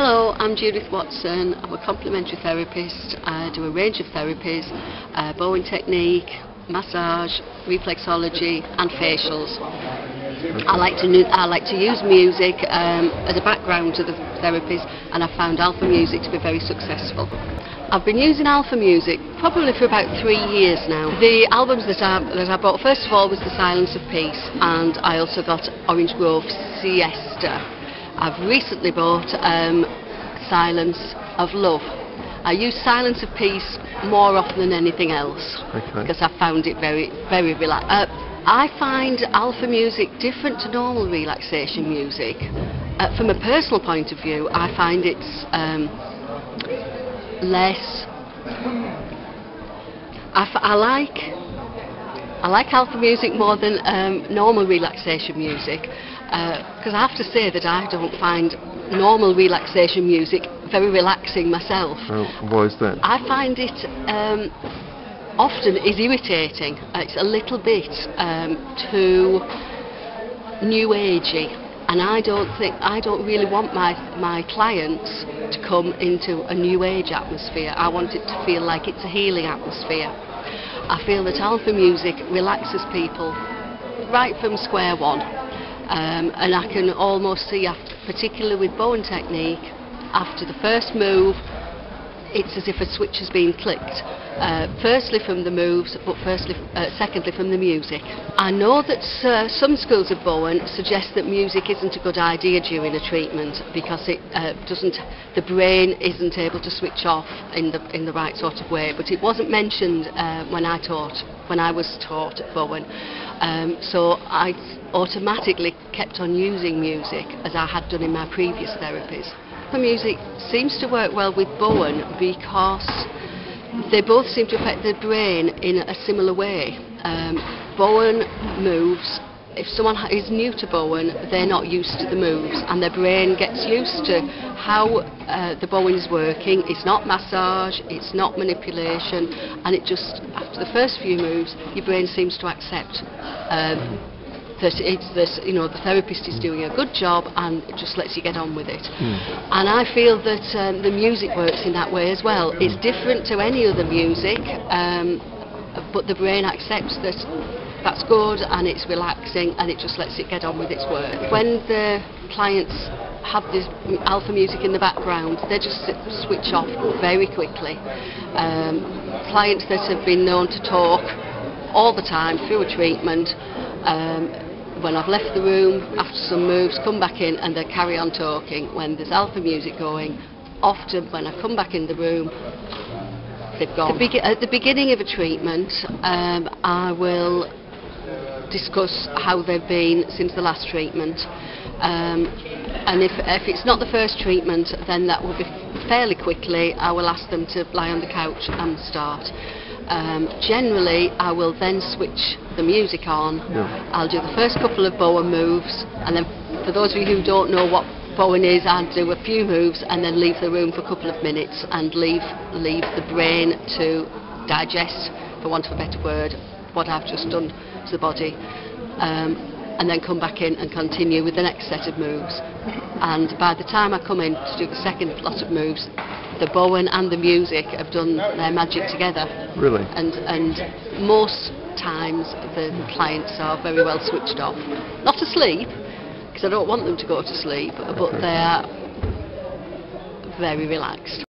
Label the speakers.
Speaker 1: Hello, I'm Judith Watson. I'm a complementary therapist. I do a range of therapies, uh, Bowen technique, massage, reflexology and facials. I like to I like to use music um, as a background to the therapies and I found alpha music to be very successful. I've been using alpha music probably for about three years now. The albums that I, that I bought first of all was The Silence of Peace and I also got Orange Grove Siesta I've recently bought um, Silence of Love. I use Silence of Peace more often than anything else
Speaker 2: okay.
Speaker 1: because I found it very, very relaxed. Uh, I find alpha music different to normal relaxation music. Uh, from a personal point of view, I find it's um, less. I, like I like alpha music more than um, normal relaxation music because uh, I have to say that I don't find normal relaxation music very relaxing myself.
Speaker 2: Oh, why is that?
Speaker 1: I find it um, often is irritating. It's a little bit um, too new agey and I don't think I don't really want my my clients to come into a new age atmosphere. I want it to feel like it's a healing atmosphere. I feel that alpha music relaxes people right from square one. Um, and I can almost see, after, particularly with Bowen technique, after the first move, it's as if a switch has been clicked. Uh, firstly from the moves, but firstly, uh, secondly from the music. I know that uh, some schools of Bowen suggest that music isn't a good idea during a treatment because it uh, doesn't, the brain isn't able to switch off in the in the right sort of way. But it wasn't mentioned uh, when I taught, when I was taught at Bowen. Um, so I automatically kept on using music as I had done in my previous therapies. The music seems to work well with Bowen because they both seem to affect the brain in a similar way. Um, Bowen moves if someone is new to Bowen, they're not used to the moves and their brain gets used to how uh, the Bowen is working. It's not massage, it's not manipulation, and it just, after the first few moves, your brain seems to accept um, that it's this, you know, the therapist is doing a good job and just lets you get on with it. Mm. And I feel that um, the music works in that way as well. It's different to any other music, um, but the brain accepts that that's good and it's relaxing and it just lets it get on with its work. When the clients have this alpha music in the background, they just switch off very quickly. Um, clients that have been known to talk all the time through a treatment um, when I've left the room, after some moves, come back in and they carry on talking. When there's alpha music going, often when I come back in the room, they've gone. At the beginning of a treatment, um, I will discuss how they've been since the last treatment. Um, and if, if it's not the first treatment, then that will be fairly quickly. I will ask them to lie on the couch and start. Um, generally, I will then switch the music on. Yeah. I'll do the first couple of Bowen moves, and then for those of you who don't know what Bowen is, I'll do a few moves and then leave the room for a couple of minutes and leave leave the brain to digest, for want of a better word, what I've just done to the body. Um, and then come back in and continue with the next set of moves. And by the time I come in to do the second lot of moves, the Bowen and the music have done their magic together.
Speaker 2: Really?
Speaker 1: And and most times the clients are very well switched off. Not asleep, because I don't want them to go to sleep, but they are very relaxed.